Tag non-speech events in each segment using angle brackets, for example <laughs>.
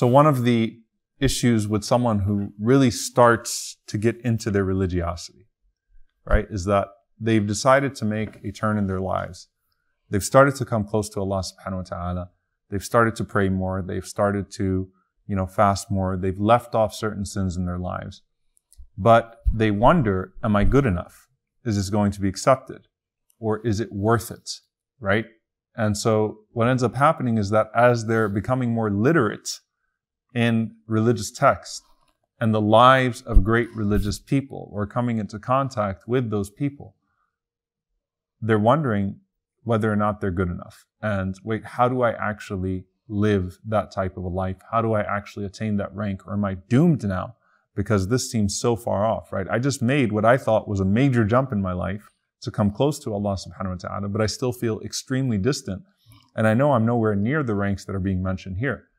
So one of the issues with someone who really starts to get into their religiosity, right, is that they've decided to make a turn in their lives. They've started to come close to Allah subhanahu wa ta'ala. They've started to pray more. They've started to, you know, fast more. They've left off certain sins in their lives. But they wonder, am I good enough? Is this going to be accepted? Or is it worth it? Right? And so what ends up happening is that as they're becoming more literate in religious texts and the lives of great religious people or coming into contact with those people, they're wondering whether or not they're good enough. And wait, how do I actually live that type of a life? How do I actually attain that rank? Or am I doomed now? Because this seems so far off, right? I just made what I thought was a major jump in my life to come close to Allah subhanahu wa ta'ala, but I still feel extremely distant. And I know I'm nowhere near the ranks that are being mentioned here.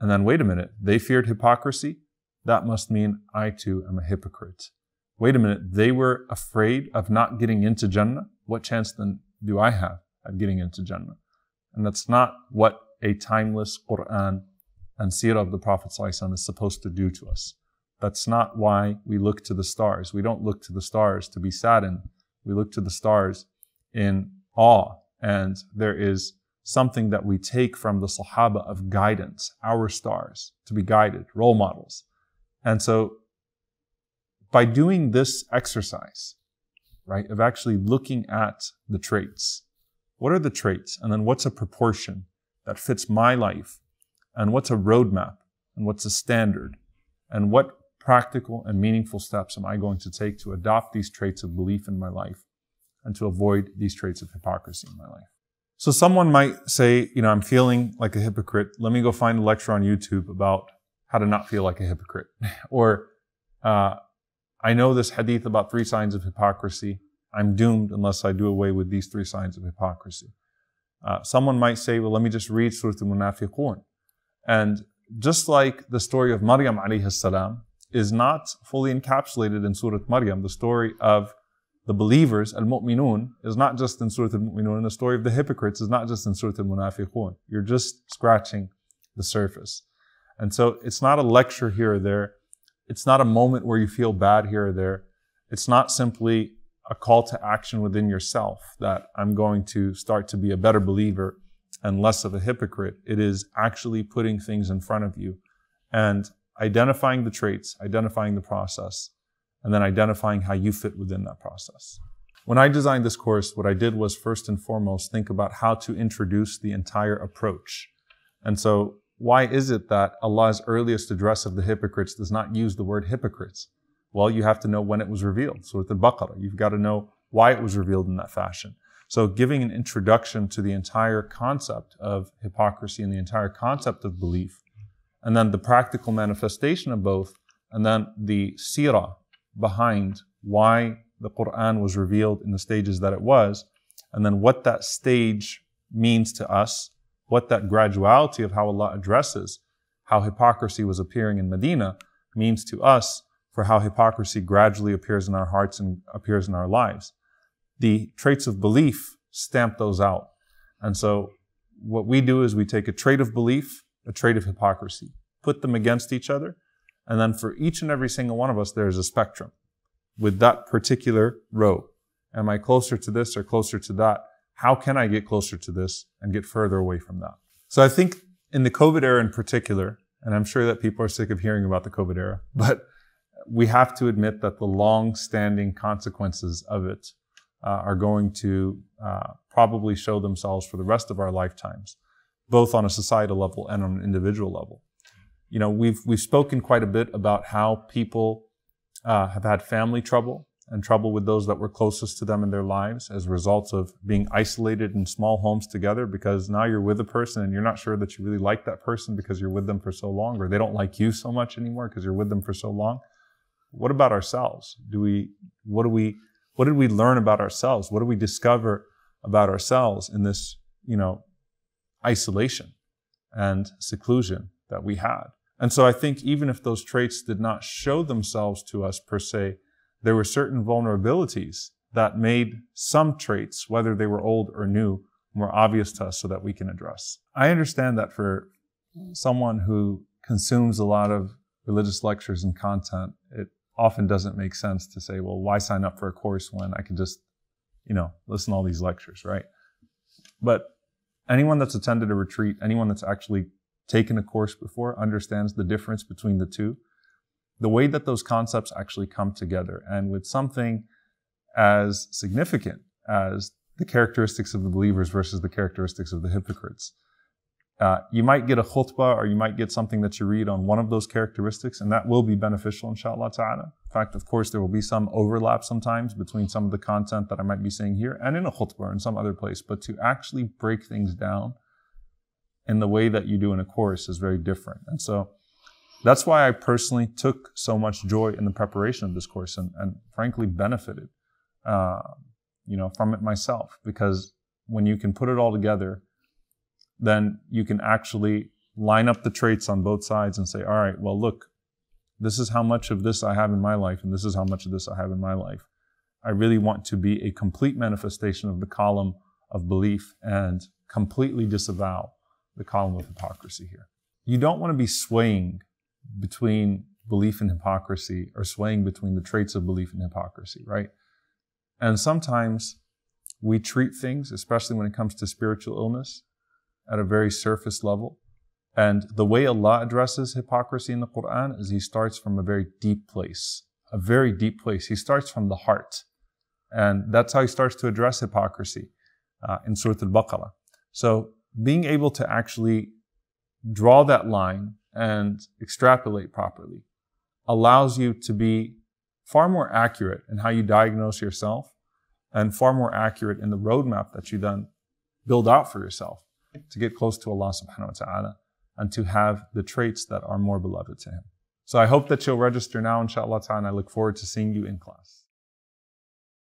And then wait a minute, they feared hypocrisy? That must mean I too am a hypocrite. Wait a minute, they were afraid of not getting into Jannah? What chance then do I have of getting into Jannah? And that's not what a timeless Quran and Seerah of the Prophet ﷺ is supposed to do to us. That's not why we look to the stars. We don't look to the stars to be saddened. We look to the stars in awe. And there is something that we take from the Sahaba of guidance, our stars, to be guided, role models. And so by doing this exercise, right, of actually looking at the traits, what are the traits? And then what's a proportion that fits my life? And what's a roadmap? And what's a standard? And what practical and meaningful steps am I going to take to adopt these traits of belief in my life and to avoid these traits of hypocrisy in my life? So someone might say, you know, I'm feeling like a hypocrite. Let me go find a lecture on YouTube about how to not feel like a hypocrite. <laughs> or, uh, I know this hadith about three signs of hypocrisy. I'm doomed unless I do away with these three signs of hypocrisy. Uh, someone might say, well, let me just read Surah Al-Munafiqun. And just like the story of Maryam alayhi salam is not fully encapsulated in Surah Maryam, the story of the believers, al-mu'minun, is not just in Surah al-mu'minun, the story of the hypocrites is not just in Surah al-munafiqun. You're just scratching the surface. And so it's not a lecture here or there. It's not a moment where you feel bad here or there. It's not simply a call to action within yourself that I'm going to start to be a better believer and less of a hypocrite. It is actually putting things in front of you and identifying the traits, identifying the process, and then identifying how you fit within that process. When I designed this course, what I did was first and foremost think about how to introduce the entire approach. And so why is it that Allah's earliest address of the hypocrites does not use the word hypocrites? Well, you have to know when it was revealed. So with the Baqarah, you've got to know why it was revealed in that fashion. So giving an introduction to the entire concept of hypocrisy and the entire concept of belief, and then the practical manifestation of both, and then the seerah behind why the Quran was revealed in the stages that it was, and then what that stage means to us, what that graduality of how Allah addresses how hypocrisy was appearing in Medina means to us, for how hypocrisy gradually appears in our hearts and appears in our lives. The traits of belief stamp those out. And so what we do is we take a trait of belief, a trait of hypocrisy, put them against each other, and then for each and every single one of us, there's a spectrum with that particular row. Am I closer to this or closer to that? How can I get closer to this and get further away from that? So I think in the COVID era in particular, and I'm sure that people are sick of hearing about the COVID era, <laughs> but we have to admit that the long-standing consequences of it uh, are going to uh, probably show themselves for the rest of our lifetimes, both on a societal level and on an individual level. You know, we've we've spoken quite a bit about how people uh, have had family trouble and trouble with those that were closest to them in their lives as a result of being isolated in small homes together because now you're with a person and you're not sure that you really like that person because you're with them for so long or they don't like you so much anymore because you're with them for so long. What about ourselves? Do we, what do we, what did we learn about ourselves? What do we discover about ourselves in this, you know, isolation and seclusion that we had? And so I think even if those traits did not show themselves to us per se, there were certain vulnerabilities that made some traits, whether they were old or new, more obvious to us so that we can address. I understand that for someone who consumes a lot of religious lectures and content, it often doesn't make sense to say, well, why sign up for a course when I can just, you know, listen to all these lectures, right? But anyone that's attended a retreat, anyone that's actually taken a course before understands the difference between the two. The way that those concepts actually come together and with something as significant as the characteristics of the believers versus the characteristics of the hypocrites. Uh, you might get a khutbah or you might get something that you read on one of those characteristics, and that will be beneficial, inshallah ta'ala. In fact, of course, there will be some overlap sometimes between some of the content that I might be saying here and in a khutbah or in some other place. But to actually break things down in the way that you do in a course is very different. And so that's why I personally took so much joy in the preparation of this course and, and frankly benefited, uh, you know, from it myself. Because when you can put it all together, then you can actually line up the traits on both sides and say, all right, well, look, this is how much of this I have in my life, and this is how much of this I have in my life. I really want to be a complete manifestation of the column of belief and completely disavow the column of hypocrisy here. You don't want to be swaying between belief and hypocrisy or swaying between the traits of belief and hypocrisy, right? And sometimes we treat things, especially when it comes to spiritual illness, at a very surface level. And the way Allah addresses hypocrisy in the Quran is He starts from a very deep place, a very deep place. He starts from the heart. And that's how He starts to address hypocrisy uh, in Surah Al-Baqarah. So being able to actually draw that line and extrapolate properly allows you to be far more accurate in how you diagnose yourself and far more accurate in the roadmap that you then build out for yourself to get close to Allah subhanahu wa ta'ala and to have the traits that are more beloved to Him. So I hope that you'll register now, inshallah ta'ala, and I look forward to seeing you in class.